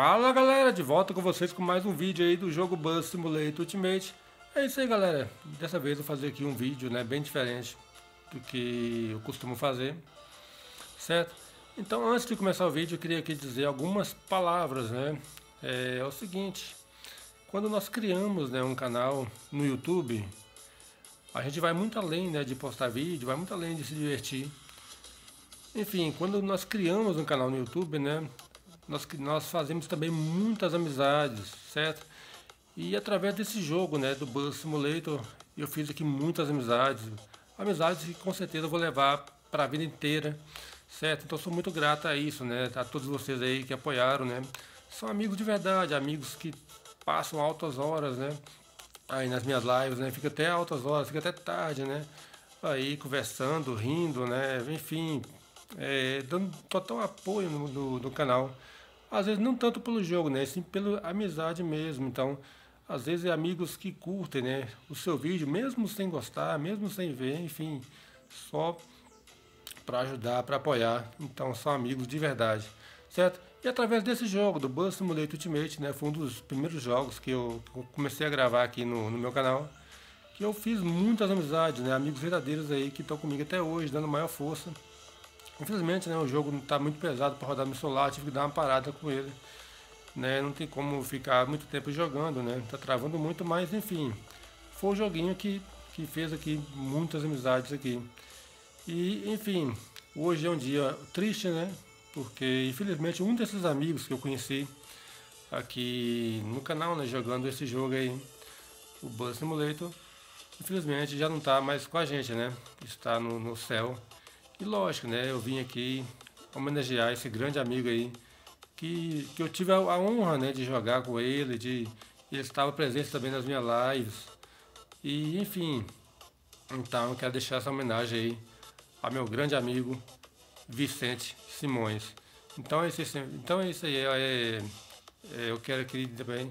Fala galera, de volta com vocês com mais um vídeo aí do jogo Bus Simulator Ultimate. É isso aí galera, dessa vez eu vou fazer aqui um vídeo né, bem diferente do que eu costumo fazer Certo? Então antes de começar o vídeo eu queria aqui dizer algumas palavras né? É, é o seguinte, quando nós criamos né, um canal no YouTube A gente vai muito além né, de postar vídeo, vai muito além de se divertir. Enfim, quando nós criamos um canal no YouTube, né, nós, nós fazemos também muitas amizades, certo? E através desse jogo, né, do Bus Simulator, eu fiz aqui muitas amizades. Amizades que com certeza vou levar para a vida inteira, certo? Então sou muito grato a isso, né? A todos vocês aí que apoiaram, né? São amigos de verdade, amigos que passam altas horas, né? Aí nas minhas lives, né? Fica até altas horas, fica até tarde, né? Aí conversando, rindo, né? Enfim, é, dando total apoio no, no, no canal. Às vezes não tanto pelo jogo, né? Sim pela amizade mesmo. Então, às vezes é amigos que curtem, né? O seu vídeo, mesmo sem gostar, mesmo sem ver, enfim, só para ajudar, para apoiar. Então, são amigos de verdade, certo? E através desse jogo, do Bus Simulator Ultimate, né? Foi um dos primeiros jogos que eu comecei a gravar aqui no, no meu canal. Que eu fiz muitas amizades, né? Amigos verdadeiros aí que estão comigo até hoje, dando maior força. Infelizmente, né, o jogo está muito pesado para rodar no celular, tive que dar uma parada com ele. Né, não tem como ficar muito tempo jogando, né? Tá travando muito, mas enfim, foi o joguinho que, que fez aqui muitas amizades aqui. E enfim, hoje é um dia triste, né? Porque infelizmente um desses amigos que eu conheci aqui no canal, né, jogando esse jogo aí, o Bus Simulator, infelizmente já não está mais com a gente, né? Está no, no céu. E lógico, né? Eu vim aqui homenagear esse grande amigo aí, que, que eu tive a, a honra né, de jogar com ele, de ele estava presente também nas minhas lives. E enfim, então eu quero deixar essa homenagem aí ao meu grande amigo Vicente Simões. Então é isso, então é isso aí. É, é, eu quero aqui também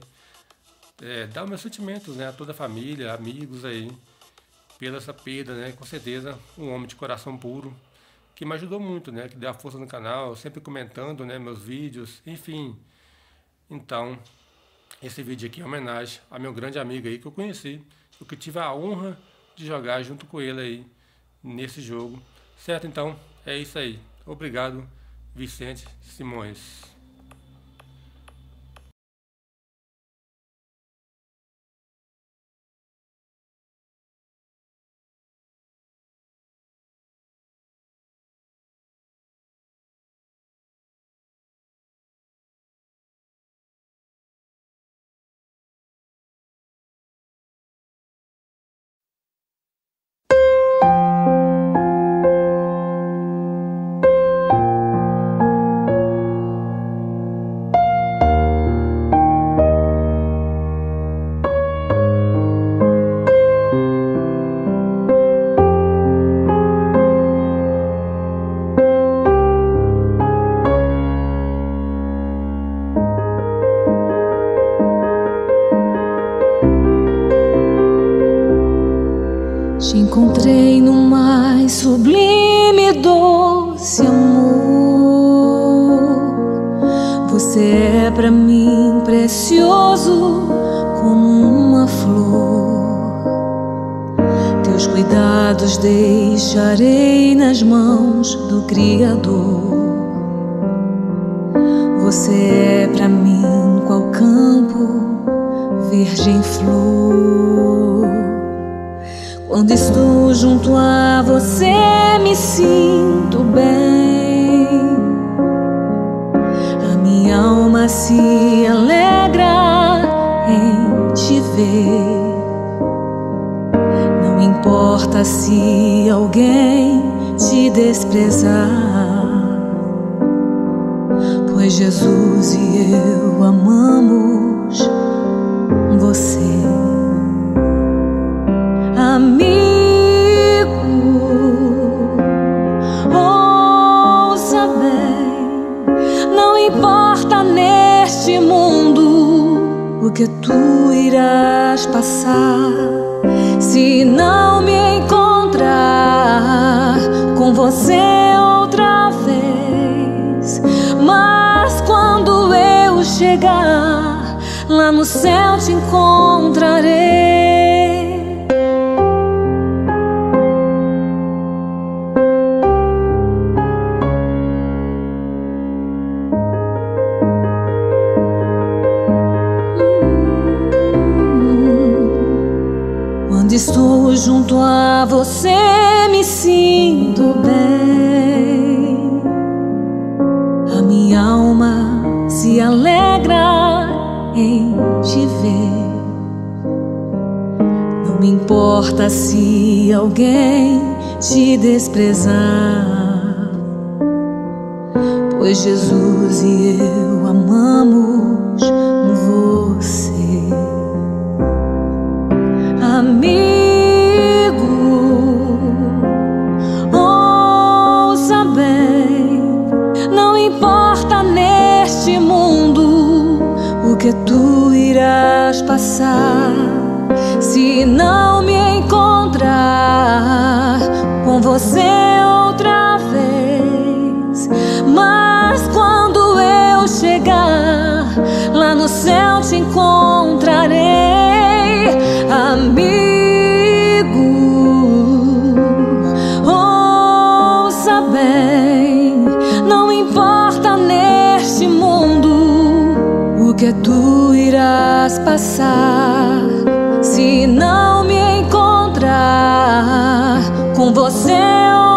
é, dar meus sentimentos né, a toda a família, amigos aí, pela essa perda, né? Com certeza, um homem de coração puro que me ajudou muito, né? Que deu a força no canal, sempre comentando, né? Meus vídeos, enfim. Então, esse vídeo aqui é homenagem a meu grande amigo aí que eu conheci, eu que tive a honra de jogar junto com ele aí nesse jogo. Certo? Então, é isso aí. Obrigado, Vicente Simões. Encontrei no mais sublime doce amor. Você é para mim precioso como uma flor. Teus cuidados deixarei nas mãos do Criador. Você é para mim qual campo virgem flor. Quando estou junto a você, me sinto bem. A minha alma se alegra em te ver. Não importa se alguém te desprezar, pois Jesus e eu amamos você amigo, ouça bem. Não importa neste mundo o que tu irás passar, se não me encontrar com você outra vez. Mas quando eu chegar, lá no céu te encontrarei. Quando estou junto a você, me sinto bem. A minha alma se alegra em te ver. Não me importa se alguém te desprezar, pois Jesus e eu passar, se não me encontrar com você outra vez. Mas quando eu chegar lá no céu te encontrarei. Que tu irás passar, se não me encontrar com você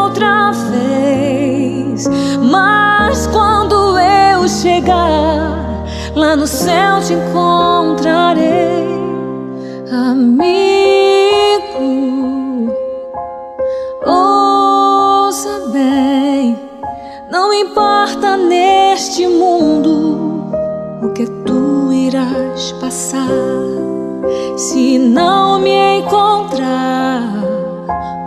outra vez. Mas quando eu chegar lá no céu te encontrarei. Amigo, ouça bem, não importa o que tu irás passar, se não me encontrar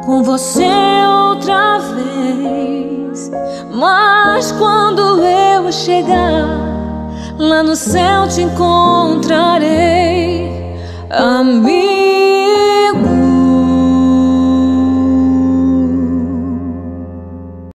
com você outra vez. Mas quando eu chegar lá no céu te encontrarei. Amigo.